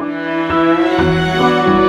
Música